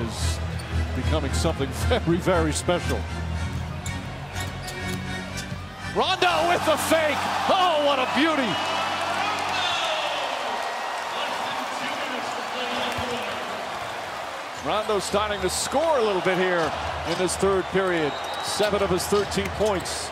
is becoming something very, very special. Rondo with the fake. Oh, what a beauty. Rondo starting to score a little bit here in this third period. Seven of his 13 points.